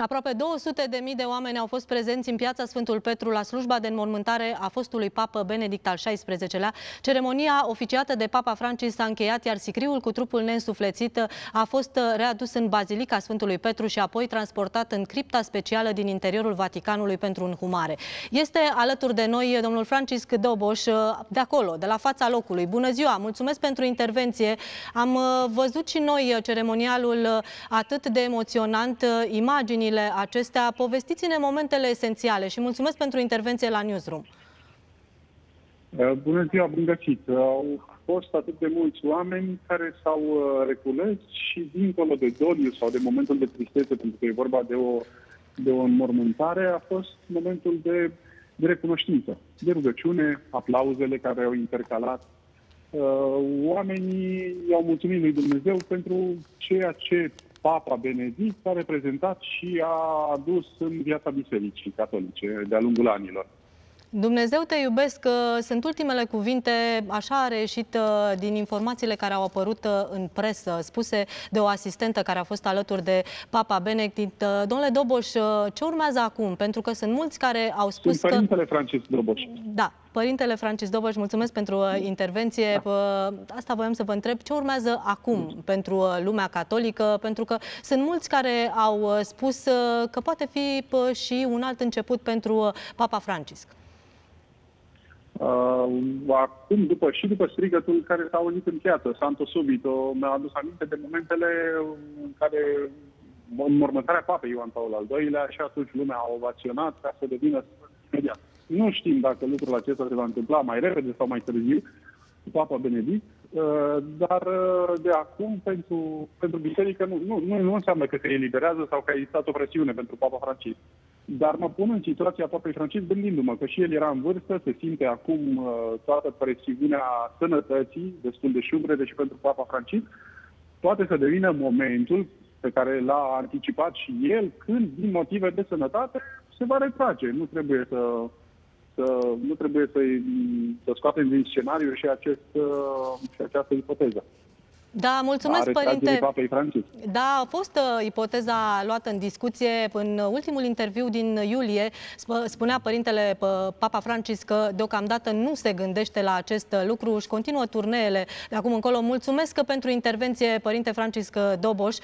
Aproape 200 de mii de oameni au fost prezenți în piața Sfântul Petru la slujba de înmormântare a fostului papă Benedict al XVI-lea. Ceremonia oficiată de Papa Francis s-a încheiat, iar sicriul cu trupul neînsuflețit a fost readus în Bazilica Sfântului Petru și apoi transportat în cripta specială din interiorul Vaticanului pentru înhumare. Este alături de noi domnul Francisc Doboș de acolo, de la fața locului. Bună ziua! Mulțumesc pentru intervenție. Am văzut și noi ceremonialul atât de emoționant, imaginile imaginile acestea. Povestiți-ne momentele esențiale și mulțumesc pentru intervenție la Newsroom. Uh, bună ziua, bun găsit! Au fost atât de mulți oameni care s-au uh, recules și dincolo de doliu sau de momentul de tristețe, pentru că e vorba de o, de o înmormântare, a fost momentul de, de recunoștință, de rugăciune, aplauzele care au intercalat. Uh, oamenii i-au mulțumit lui Dumnezeu pentru ceea ce Papa Benedict a reprezentat și a adus în viața Bisericii Catolice de-a lungul anilor. Dumnezeu te iubesc, sunt ultimele cuvinte, așa a reieșit uh, din informațiile care au apărut uh, în presă, spuse de o asistentă care a fost alături de Papa Benedict. Uh, domnule Doboș, ce urmează acum? Pentru că sunt mulți care au spus sunt părintele că... Francis Doboș. Da, Părintele Francis Doboș, mulțumesc pentru intervenție. Da. Asta voiam să vă întreb. Ce urmează acum pentru lumea catolică? Pentru că sunt mulți care au spus că poate fi și un alt început pentru Papa Francisc. Uh, acum, după, și după strigătul care s-a auzit în piață, Santo Subito, mi-a adus aminte de momentele în care în mormântarea papei Ioan Paul al II-lea și atunci lumea a ovaționat ca să devină imediat. Nu știm dacă lucrul acesta se va întâmpla mai repede sau mai târziu cu Papa Benedict, uh, dar uh, de acum pentru, pentru biserică nu, nu, nu, nu înseamnă că se eliberează sau că a existat o presiune pentru Papa Francis. Dar mă pun în situația Papei Francis gândindu-mă că și el era în vârstă, se simte acum uh, toată presiunea sănătății, destul de șubrede și pentru Papa Francis, poate să devină momentul pe care l-a anticipat și el, când, din motive de sănătate, se va retrage. Nu trebuie să, să nu trebuie să, să scoatem din scenariu și, acest, uh, și această ipoteză. Da, mulțumesc, părinte. Da, a fost uh, ipoteza luată în discuție în ultimul interviu din iulie. Spunea părintele Papa Francis că deocamdată nu se gândește la acest lucru. și continuă turneele de acum încolo. Mulțumesc pentru intervenție, părinte Francisc Doboș.